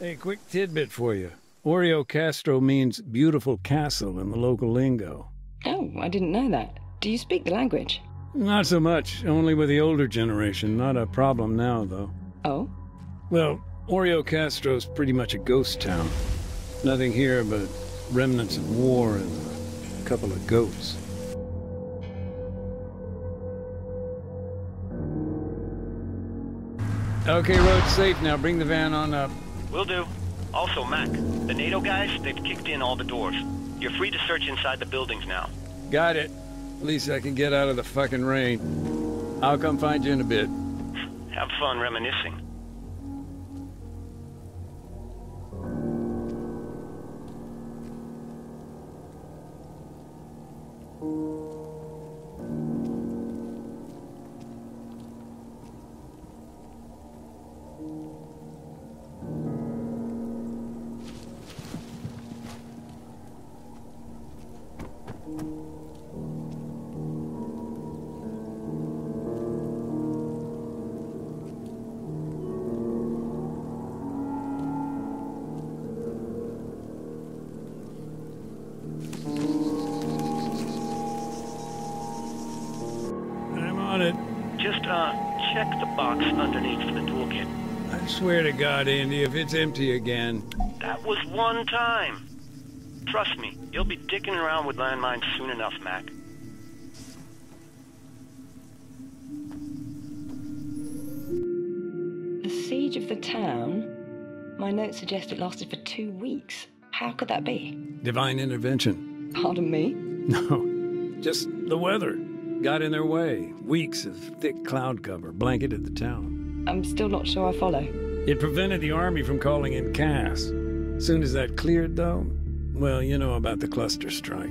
Hey, quick tidbit for you. Oreokastro means beautiful castle in the local lingo. Oh, I didn't know that. Do you speak the language? Not so much, only with the older generation. Not a problem now, though. Oh? Well, Oreokastro's pretty much a ghost town. Nothing here but remnants of war and a couple of goats. Okay, road's safe now. Bring the van on up. Will do. Also, Mac, the NATO guys, they've kicked in all the doors. You're free to search inside the buildings now. Got it. At least I can get out of the fucking rain. I'll come find you in a bit. Have fun reminiscing. I'm check the box underneath the toolkit. I swear to God, Andy, if it's empty again. That was one time. Trust me, you'll be dicking around with landmines soon enough, Mac. The siege of the town? My notes suggest it lasted for two weeks. How could that be? Divine intervention. Pardon me? No, just the weather. Got in their way. Weeks of thick cloud cover blanketed the town. I'm still not sure I follow. It prevented the army from calling in CAS. Soon as that cleared, though, well, you know about the cluster strike.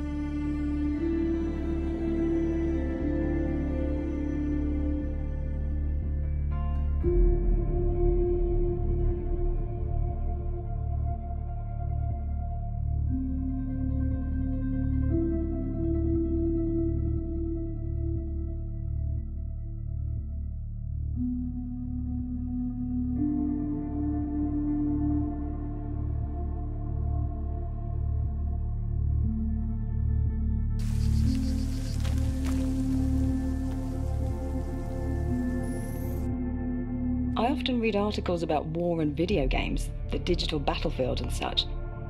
I often read articles about war and video games, the digital battlefield and such.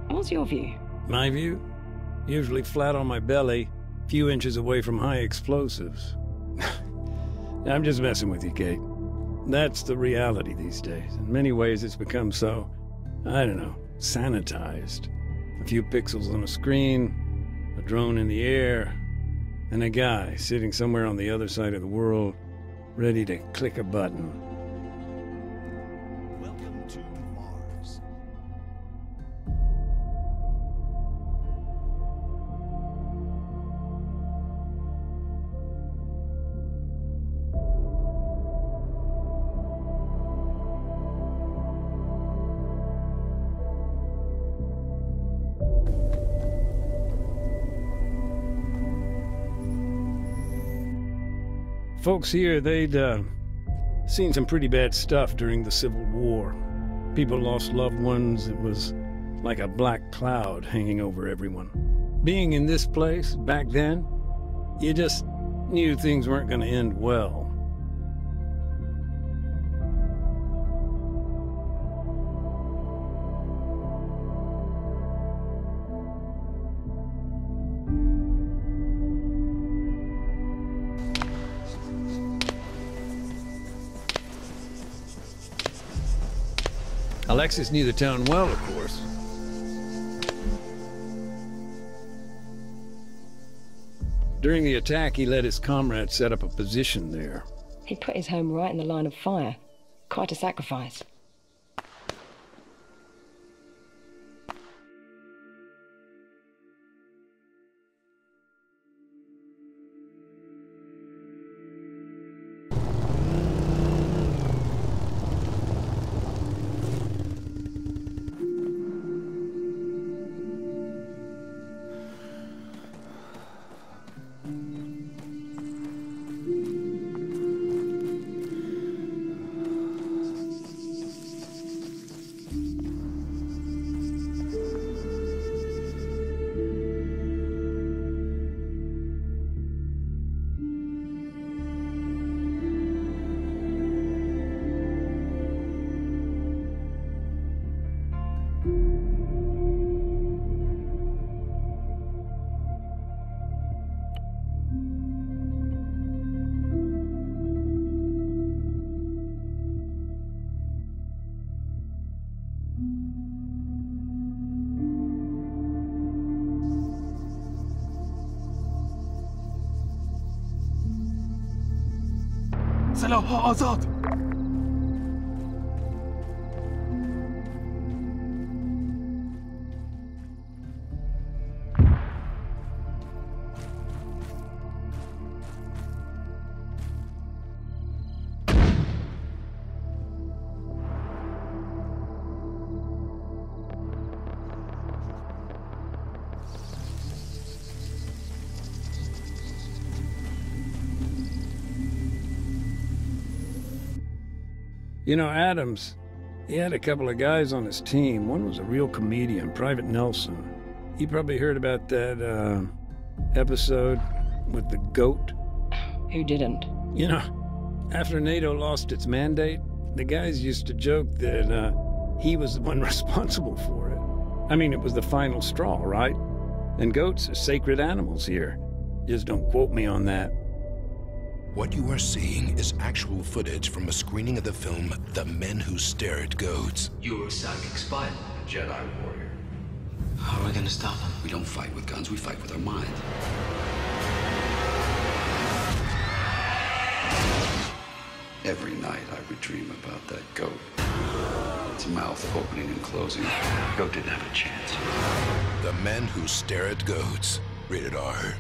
What's your view? My view? Usually flat on my belly, few inches away from high explosives. I'm just messing with you, Kate. That's the reality these days. In many ways, it's become so, I don't know, sanitized. A few pixels on a screen, a drone in the air, and a guy sitting somewhere on the other side of the world, ready to click a button. To Mars. Folks here, they'd uh, seen some pretty bad stuff during the Civil War. People lost loved ones. It was like a black cloud hanging over everyone. Being in this place back then, you just knew things weren't going to end well. Alexis knew the town well, of course. During the attack, he let his comrades set up a position there. He put his home right in the line of fire. Quite a sacrifice. سلام ها آزاد. You know, Adams, he had a couple of guys on his team. One was a real comedian, Private Nelson. You probably heard about that uh, episode with the goat. Who didn't? You know, after NATO lost its mandate, the guys used to joke that uh, he was the one responsible for it. I mean, it was the final straw, right? And goats are sacred animals here. Just don't quote me on that. What you are seeing is actual footage from a screening of the film The Men Who Stare at Goats. You're a psychic spy, a Jedi warrior. How are we gonna stop him? We don't fight with guns, we fight with our mind. Every night I would dream about that goat. Its mouth opening and closing. Goat didn't have a chance. The Men Who Stare at Goats. Rated R.